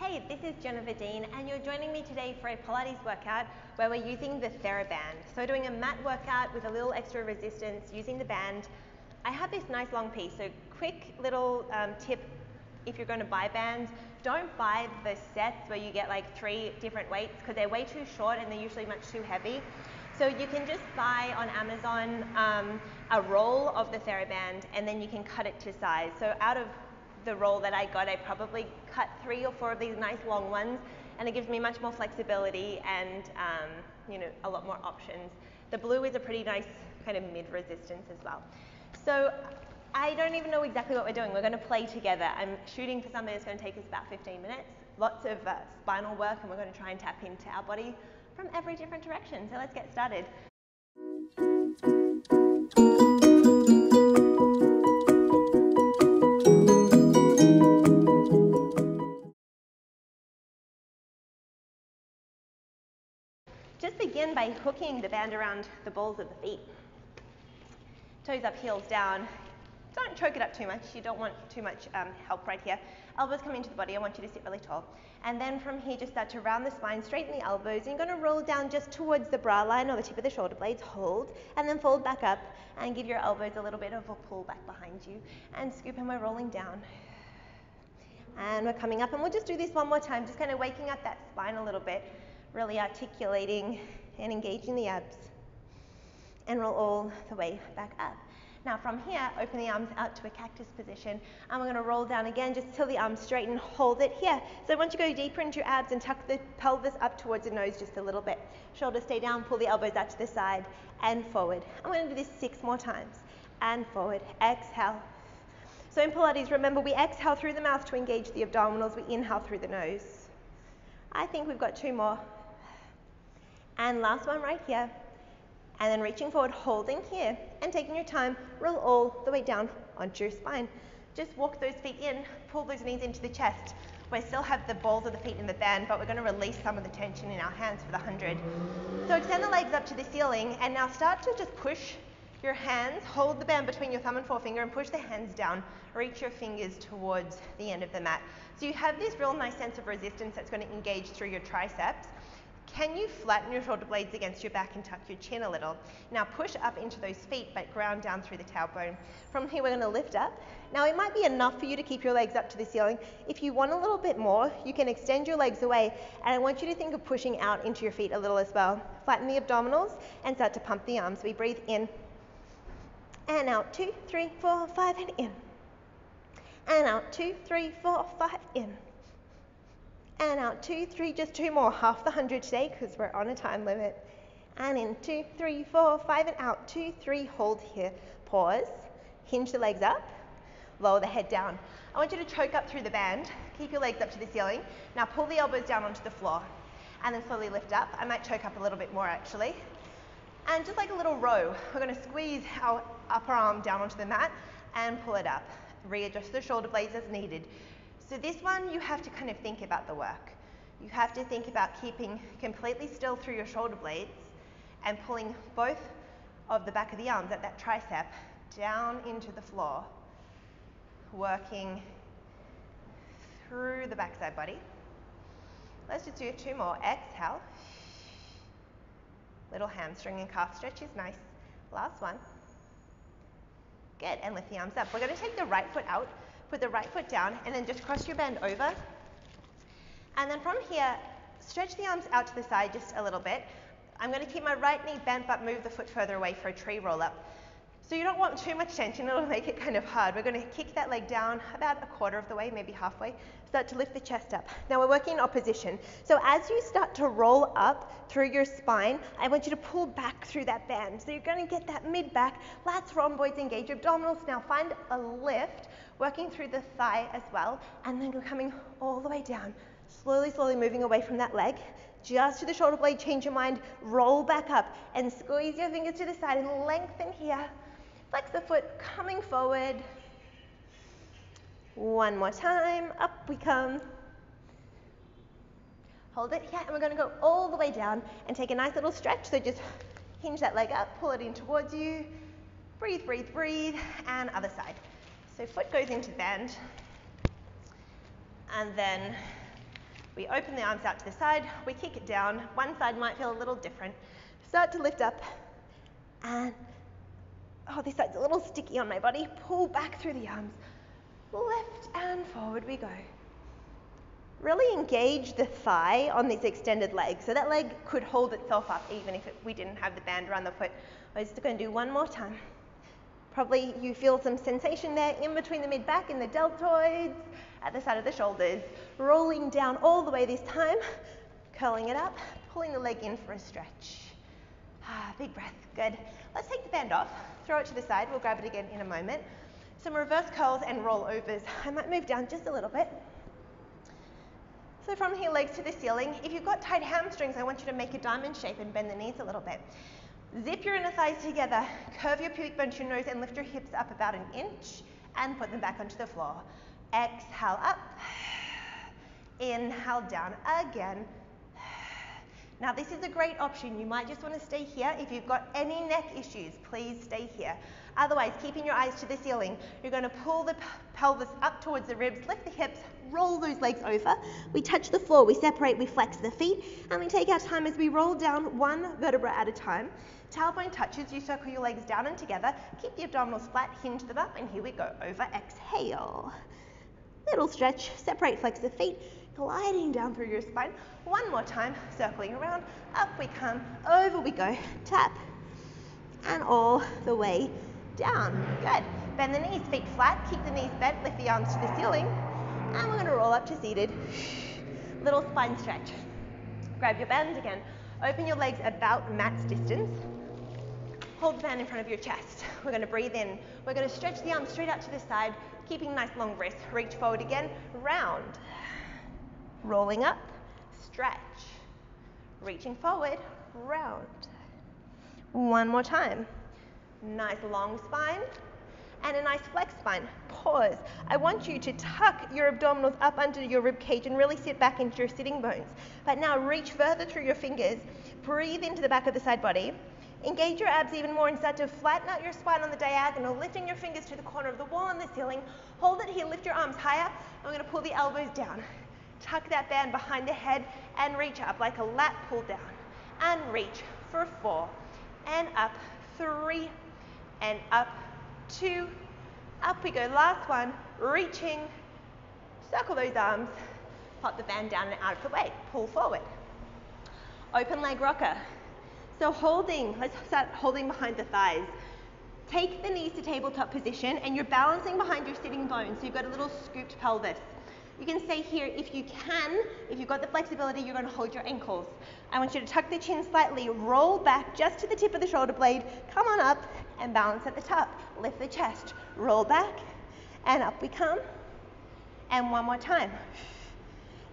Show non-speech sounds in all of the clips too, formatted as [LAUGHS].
Hey, this is Jennifer Dene, and you're joining me today for a Pilates workout where we're using the TheraBand. So, doing a mat workout with a little extra resistance using the band. I have this nice long piece, so quick little um, tip if you're going to buy bands, don't buy the sets where you get like three different weights because they're way too short and they're usually much too heavy. So you can just buy on Amazon um, a roll of the TheraBand and then you can cut it to size. So out of the roll that I got, I probably cut three or four of these nice long ones and it gives me much more flexibility and um, you know a lot more options. The blue is a pretty nice kind of mid resistance as well. So I don't even know exactly what we're doing. We're going to play together. I'm shooting for something that's going to take us about 15 minutes. Lots of uh, spinal work and we're going to try and tap into our body from every different direction. So let's get started. Just begin by hooking the band around the balls of the feet. Toes up, heels down. Don't choke it up too much. You don't want too much um, help right here. Elbows come into the body. I want you to sit really tall. And then from here, just start to round the spine, straighten the elbows. And you're going to roll down just towards the bra line or the tip of the shoulder blades. Hold. And then fold back up and give your elbows a little bit of a pull back behind you. And scoop and we're rolling down. And we're coming up. And we'll just do this one more time, just kind of waking up that spine a little bit really articulating and engaging the abs. And roll all the way back up. Now from here, open the arms out to a cactus position. And we're going to roll down again just till the arms straighten, hold it here. So once you go deeper into your abs and tuck the pelvis up towards the nose just a little bit. Shoulders stay down, pull the elbows out to the side and forward. I'm going to do this six more times. And forward, exhale. So in Pilates, remember we exhale through the mouth to engage the abdominals, we inhale through the nose. I think we've got two more. And last one right here. And then reaching forward, holding here, and taking your time, roll all the way down onto your spine. Just walk those feet in, pull those knees into the chest. We still have the balls of the feet in the band, but we're going to release some of the tension in our hands for the 100. So extend the legs up to the ceiling, and now start to just push your hands, hold the band between your thumb and forefinger, and push the hands down. Reach your fingers towards the end of the mat. So you have this real nice sense of resistance that's going to engage through your triceps. Can you flatten your shoulder blades against your back and tuck your chin a little? Now push up into those feet, but ground down through the tailbone. From here, we're going to lift up. Now it might be enough for you to keep your legs up to the ceiling. If you want a little bit more, you can extend your legs away, and I want you to think of pushing out into your feet a little as well. Flatten the abdominals and start to pump the arms. We breathe in and out. Two, three, four, five, and in. And out. Two, three, four, five, in and out. Two, three, just two more. Half the hundred today because we're on a time limit. And in two, three, four, five, and out. Two, three, hold here. Pause. Hinge the legs up. Lower the head down. I want you to choke up through the band. Keep your legs up to the ceiling. Now pull the elbows down onto the floor. And then slowly lift up. I might choke up a little bit more actually. And just like a little row, we're going to squeeze our upper arm down onto the mat and pull it up. Readjust the shoulder blades as needed. So this one, you have to kind of think about the work. You have to think about keeping completely still through your shoulder blades and pulling both of the back of the arms at that tricep down into the floor, working through the backside body. Let's just do two more. Exhale. Little hamstring and calf stretch is nice. Last one. Good, and lift the arms up. We're going to take the right foot out put the right foot down, and then just cross your band over. And then from here, stretch the arms out to the side just a little bit. I'm going to keep my right knee bent, but move the foot further away for a tree roll up. So you don't want too much tension, it'll make it kind of hard. We're going to kick that leg down about a quarter of the way, maybe halfway. Start to lift the chest up. Now we're working in opposition. So as you start to roll up through your spine, I want you to pull back through that band. So you're going to get that mid back, lats, rhomboids, engage abdominals. Now find a lift, working through the thigh as well, and then coming all the way down. Slowly, slowly moving away from that leg just to the shoulder blade, change your mind, roll back up and squeeze your fingers to the side and lengthen here. Flex the foot, coming forward. One more time, up we come. Hold it here, and we're gonna go all the way down and take a nice little stretch. So just hinge that leg up, pull it in towards you. Breathe, breathe, breathe, and other side. So foot goes into bend, and then We open the arms out to the side, we kick it down. One side might feel a little different. Start to lift up and, oh, this side's a little sticky on my body. Pull back through the arms. Left and forward we go. Really engage the thigh on this extended leg. So that leg could hold itself up even if it, we didn't have the band around the foot. We're just going to do one more time. Probably you feel some sensation there in between the mid back and the deltoids, at the side of the shoulders, rolling down all the way this time, curling it up, pulling the leg in for a stretch. Ah, big breath, good. Let's take the band off, throw it to the side, we'll grab it again in a moment. Some reverse curls and rollovers. I might move down just a little bit. So from here, legs to the ceiling. If you've got tight hamstrings, I want you to make a diamond shape and bend the knees a little bit. Zip your inner thighs together, curve your pubic bone to your nose and lift your hips up about an inch and put them back onto the floor. Exhale up, inhale down again. Now this is a great option. You might just want to stay here. If you've got any neck issues, please stay here. Otherwise, keeping your eyes to the ceiling, you're going to pull the pelvis up towards the ribs, lift the hips, roll those legs over. We touch the floor, we separate, we flex the feet, and we take our time as we roll down one vertebra at a time. Tailbone touches, you circle your legs down and together, keep the abdominals flat, hinge them up, and here we go. Over, exhale. Little stretch, separate, flex the feet, gliding down through your spine. One more time, circling around, up we come, over we go, tap, and all the way down. Good. Bend the knees, feet flat, keep the knees bent, lift the arms to the ceiling, and we're going to roll up to seated. Little spine stretch. Grab your band again. Open your legs about mat's distance. Hold the band in front of your chest. We're going to breathe in. We're going to stretch the arms straight out to the side, keeping nice long wrists. Reach forward again, round. Rolling up, stretch. Reaching forward, round. One more time. Nice long spine and a nice flex spine. Pause. I want you to tuck your abdominals up under your rib cage and really sit back into your sitting bones. But now reach further through your fingers. Breathe into the back of the side body. Engage your abs even more and start to flatten out your spine on the diagonal, lifting your fingers to the corner of the wall and the ceiling. Hold it here, lift your arms higher. We're going to pull the elbows down. Tuck that band behind the head and reach up like a lat pull down. And reach for four. And up, three. And up, two. Up we go. Last one. Reaching. Circle those arms. Pop the band down and out of the way. Pull forward. Open leg rocker. So holding, let's start holding behind the thighs. Take the knees to tabletop position and you're balancing behind your sitting bones. So you've got a little scooped pelvis. You can stay here if you can. If you've got the flexibility, you're going to hold your ankles. I want you to tuck the chin slightly, roll back just to the tip of the shoulder blade, come on up and balance at the top. Lift the chest, roll back and up we come. And one more time.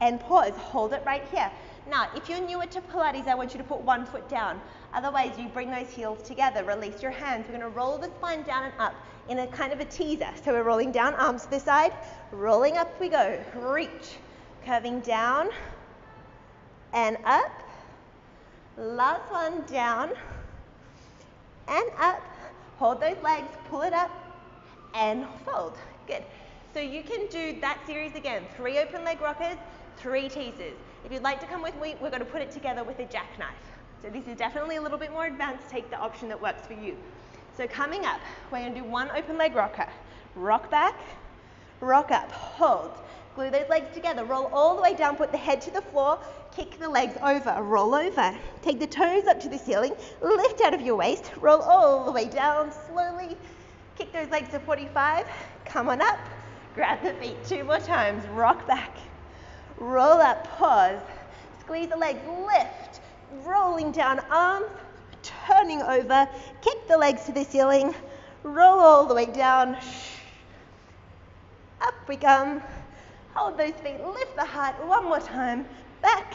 And pause, hold it right here. Now, if you're newer to Pilates, I want you to put one foot down. Otherwise, you bring those heels together. Release your hands. We're going to roll the spine down and up in a kind of a teaser. So we're rolling down, arms to the side. Rolling up we go. Reach. Curving down and up. Last one, down and up. Hold those legs, pull it up and fold. Good. So you can do that series again. Three open leg rockers, three teasers. If you'd like to come with me, we're going to put it together with a jackknife. So this is definitely a little bit more advanced. Take the option that works for you. So coming up, we're to do one open leg rocker. Rock back, rock up, hold. Glue those legs together. Roll all the way down, put the head to the floor, kick the legs over, roll over. Take the toes up to the ceiling, lift out of your waist, roll all the way down slowly. Kick those legs to 45, come on up, grab the feet two more times, rock back, roll up, pause, squeeze the legs, lift, rolling down arms, turning over, kick the legs to the ceiling, roll all the way down, up we come, hold those feet, lift the heart one more time, back,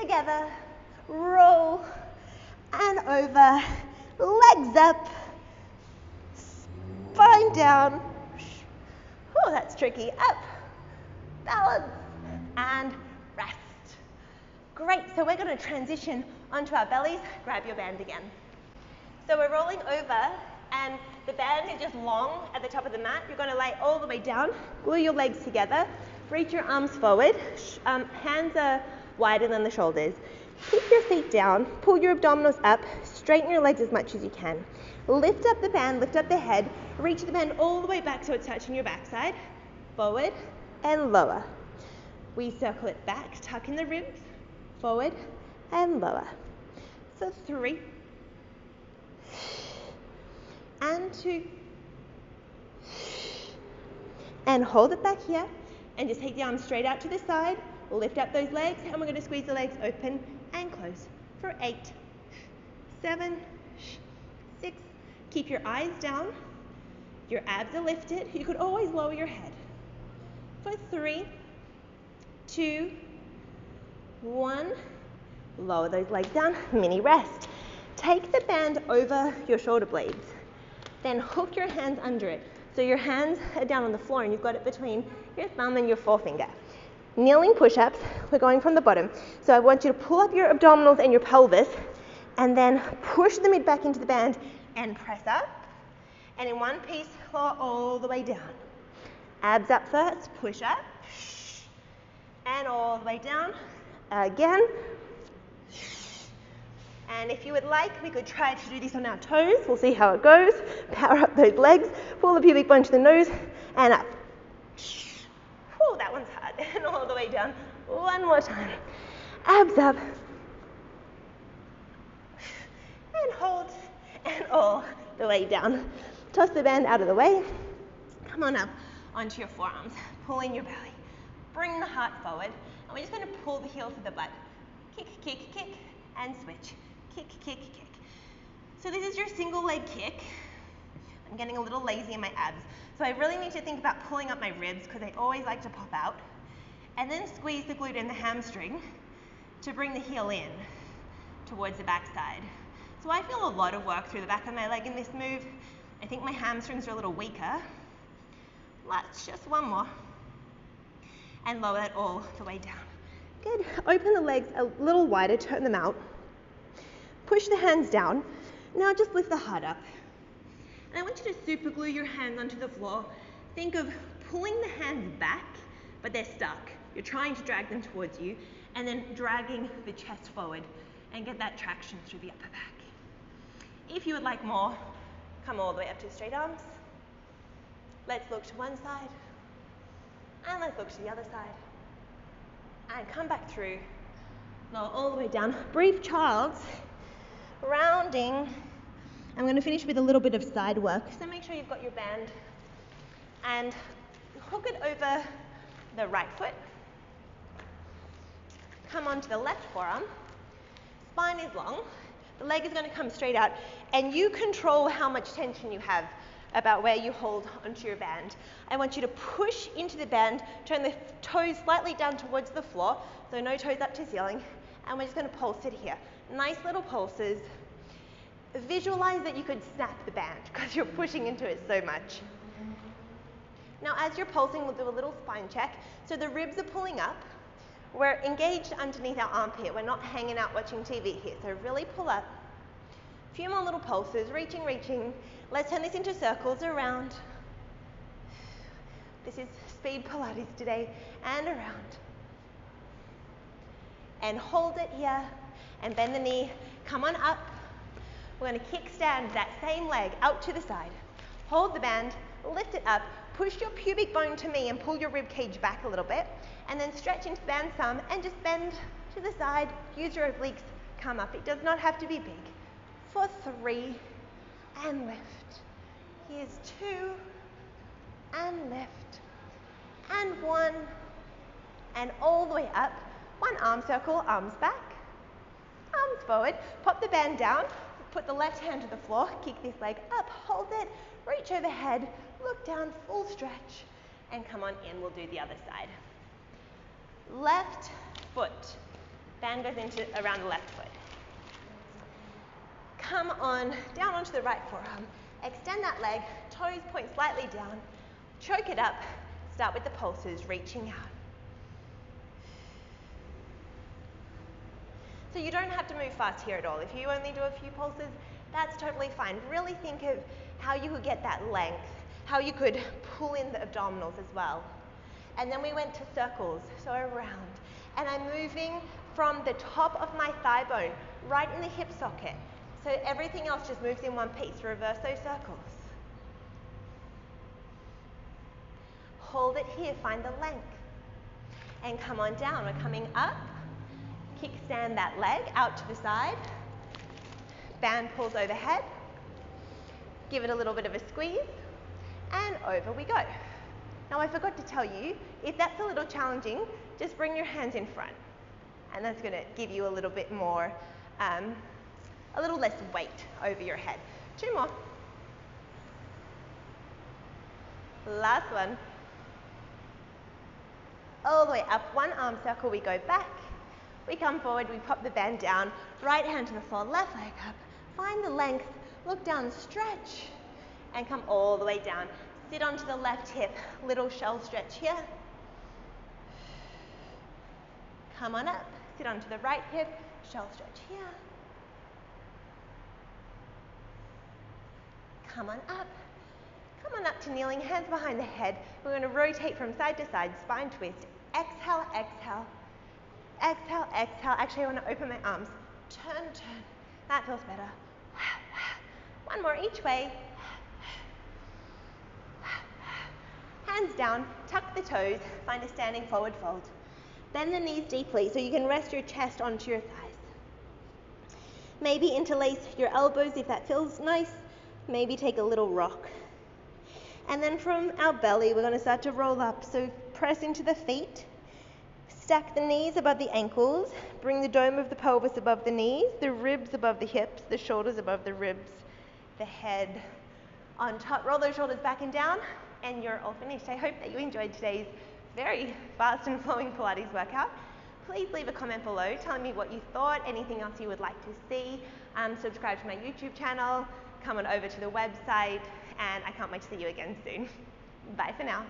together, roll, and over, legs up, spine down, oh that's tricky, up, balance, and rest. Great, so we're going to transition onto our bellies. Grab your band again. So we're rolling over and the band is just long at the top of the mat. You're going to lay all the way down, glue your legs together, Reach your arms forward. Um, hands are wider than the shoulders. Keep your feet down. Pull your abdominals up. Straighten your legs as much as you can. Lift up the band, lift up the head. Reach the band all the way back so it's touching your backside. Forward and lower. We circle it back, tuck in the ribs, forward and lower. So three and two and hold it back here and just take the arms straight out to the side. Lift up those legs and we're going to squeeze the legs open and close for eight, seven, six. Keep your eyes down. Your abs are lifted. You could always lower your head. For three, two, one. Lower those legs down. Mini rest. Take the band over your shoulder blades. Then hook your hands under it. So your hands are down on the floor and you've got it between your thumb and your forefinger. Kneeling push-ups, we're going from the bottom. So I want you to pull up your abdominals and your pelvis and then push the mid back into the band and press up. And in one piece, lower all the way down. Abs up first, push up. And all the way down. Again. And if you would like, we could try to do this on our toes. We'll see how it goes. Power up those legs. Pull the pubic bone to the nose and up. Oh, that one's hard. [LAUGHS] And all the way down. One more time. Abs up. And hold. And all the way down. Toss the band out of the way. Come on up onto your forearms. Pull in your belly. Bring the heart forward. And we're just going to pull the heel of the butt. Kick, kick, kick, and switch. Kick, kick, kick. So this is your single leg kick. I'm getting a little lazy in my abs. So I really need to think about pulling up my ribs because they always like to pop out. And then squeeze the glute and the hamstring to bring the heel in towards the backside. So I feel a lot of work through the back of my leg in this move. I think my hamstrings are a little weaker. Let's just one more. And lower that all the way down. Good. Open the legs a little wider, turn them out. Push the hands down. Now just lift the heart up. And I want you to super glue your hands onto the floor. Think of pulling the hands back, but they're stuck. You're trying to drag them towards you, and then dragging the chest forward and get that traction through the upper back. If you would like more, come all the way up to straight arms. Let's look to one side, and let's look to the other side. And come back through, lower all the way down. Brief child's, rounding, I'm going to finish with a little bit of side work. So make sure you've got your band and hook it over the right foot. Come onto the left forearm. Spine is long. The leg is going to come straight out. And you control how much tension you have about where you hold onto your band. I want you to push into the band, turn the toes slightly down towards the floor, so no toes up to ceiling. And we're just going to pulse it here. Nice little pulses visualize that you could snap the band because you're pushing into it so much. Now, as you're pulsing, we'll do a little spine check. So the ribs are pulling up. We're engaged underneath our armpit. We're not hanging out watching TV here. So really pull up. A few more little pulses, reaching, reaching. Let's turn this into circles around. This is speed Pilates today, and around. And hold it here, and bend the knee. Come on up. We're going to kickstand that same leg out to the side. Hold the band, lift it up, push your pubic bone to me and pull your rib cage back a little bit. And then stretch into the band some and just bend to the side. Use your obliques, come up. It does not have to be big. For three, and lift. Here's two, and lift. And one, and all the way up. One arm circle, arms back, arms forward. Pop the band down, Put the left hand to the floor, kick this leg up, hold it, reach overhead, look down, full stretch, and come on in. We'll do the other side. Left foot. Band goes into around the left foot. Come on, down onto the right forearm. Extend that leg, toes point slightly down. Choke it up. Start with the pulses, reaching out. So you don't have to move fast here at all. If you only do a few pulses, that's totally fine. Really think of how you could get that length, how you could pull in the abdominals as well. And then we went to circles, so around. And I'm moving from the top of my thigh bone right in the hip socket. So everything else just moves in one piece. Reverse those circles. Hold it here, find the length. And come on down. We're coming up. Kickstand that leg out to the side. Band pulls overhead. Give it a little bit of a squeeze. And over we go. Now I forgot to tell you, if that's a little challenging, just bring your hands in front. And that's going to give you a little bit more, um, a little less weight over your head. Two more. Last one. All the way up, one arm circle, we go back. We come forward, we pop the band down, right hand to the floor, left leg up. Find the length, look down, stretch, and come all the way down. Sit onto the left hip, little shell stretch here. Come on up, sit onto the right hip, shell stretch here. Come on up. Come on up to kneeling, hands behind the head. We're going to rotate from side to side, spine twist. Exhale, exhale. Exhale, exhale. Actually, I want to open my arms. Turn, turn. That feels better. One more each way. Hands down, tuck the toes, find a standing forward fold. Bend the knees deeply so you can rest your chest onto your thighs. Maybe interlace your elbows if that feels nice. Maybe take a little rock. And then from our belly, we're going to start to roll up. So press into the feet. Stack the knees above the ankles. Bring the dome of the pelvis above the knees, the ribs above the hips, the shoulders above the ribs, the head on top. Roll those shoulders back and down and you're all finished. I hope that you enjoyed today's very fast and flowing Pilates workout. Please leave a comment below telling me what you thought, anything else you would like to see. Um, subscribe to my YouTube channel, come on over to the website, and I can't wait to see you again soon. Bye for now.